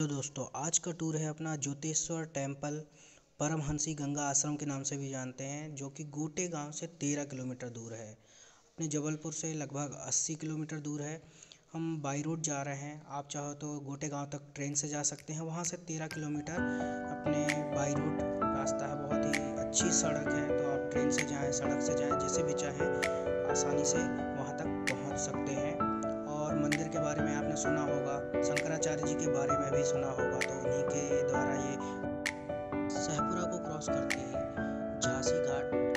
तो दोस्तों, आज का टूर है अपना ज्योतिश्वर टेंपल परमहंसी गंगा आश्रम के नाम से भी जानते हैं, जो कि गोटे गाँव से तेरह किलोमीटर दूर है। अपने जबलपुर से लगभग अस्सी किलोमीटर दूर है। हम बाई रोड जा रहे हैं। आप चाहो तो गोटे गाँव तक ट्रेन से जा सकते हैं। वहाँ से तेरह किलोमीटर अपने बाई रोड रास्ता है। बहुत ही अच्छी सड़क है। तो आप ट्रेन से जाएँ, सड़क से जाएँ, जैसे भी चाहें, आसानी से वहाँ तक पहुँच सकते हैं। मंदिर के बारे में आपने सुना होगा, शंकराचार्य जी के बारे में भी सुना होगा तो उन्हीं के द्वारा ये सहपुरा को क्रॉस करते ही झांसी घाट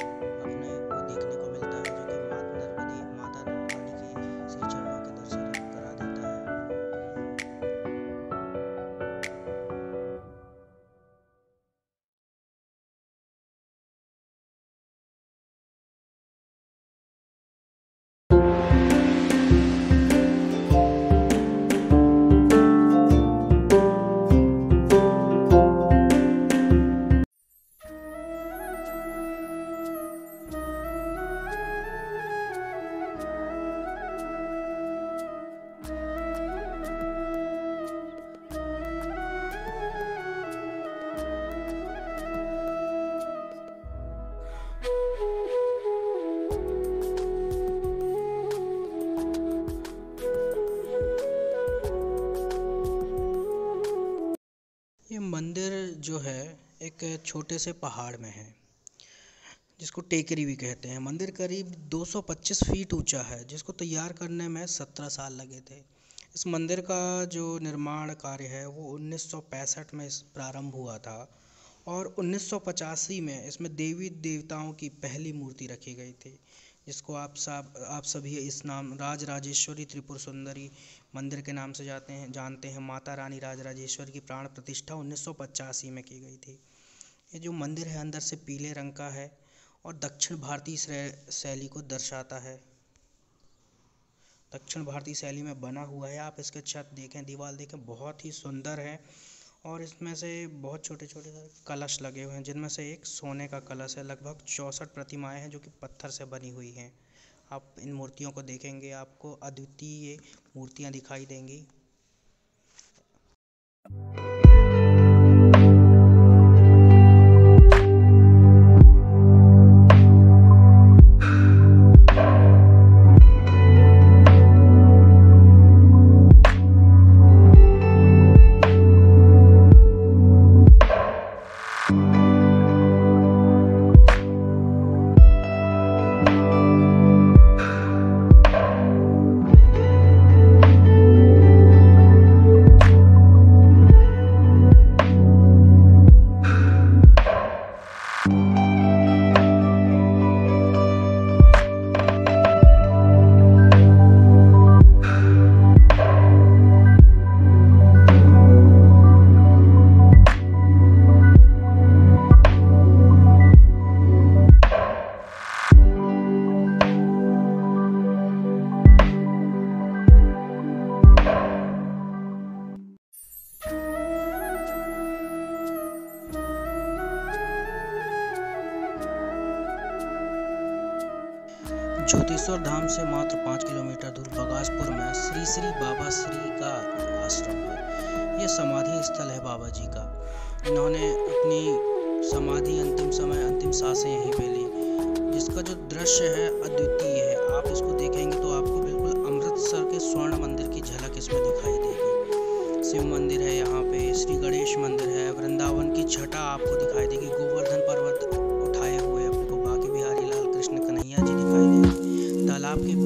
जो है, एक छोटे से पहाड़ में है, जिसको टेकरी भी कहते हैं। मंदिर करीब 225 फीट ऊँचा है, जिसको तैयार करने में 17 साल लगे थे। इस मंदिर का जो निर्माण कार्य है, वो 1965 में प्रारंभ हुआ था। और 1985 में इसमें देवी देवताओं की पहली मूर्ति रखी गई थी, जिसको आप सब, आप सभी इस नाम राज राजेश्वरी त्रिपुर सुंदरी मंदिर के नाम से जाते हैं, जानते हैं। माता रानी राज राजेश्वरी की प्राण प्रतिष्ठा 1985 में की गई थी। ये जो मंदिर है, अंदर से पीले रंग का है और दक्षिण भारतीय शैली को दर्शाता है। दक्षिण भारतीय शैली में बना हुआ है। आप इसके छत देखें दीवार देखें, बहुत ही सुंदर है। और इसमें से बहुत छोटे छोटे कलश लगे हुए हैं, जिनमें से एक सोने का कलश है, लगभग चौंसठ प्रतिमाएँ हैं जो कि पत्थर से बनी हुई हैं। आप इन मूर्तियों को देखेंगे, आपको अद्वितीय मूर्तियाँ दिखाई देंगी। ज्योतिश्वर धाम से मात्र पाँच किलोमीटर दूर बगासपुर में श्री श्री बाबा श्री का आश्रम है। ये समाधि स्थल है बाबा जी का। इन्होंने अपनी समाधि अंतिम समय, अंतिम साँसें यहीं पे ली, जिसका जो दृश्य है अद्वितीय है। आप इसको देखेंगे तो आपको बिल्कुल अमृतसर के स्वर्ण मंदिर की झलक इसमें दिखाई देगी। शिव मंदिर है यहाँ पे, श्री गणेश मंदिर है, वृंदावन की छटा आपको दिखाई देगी बिहारी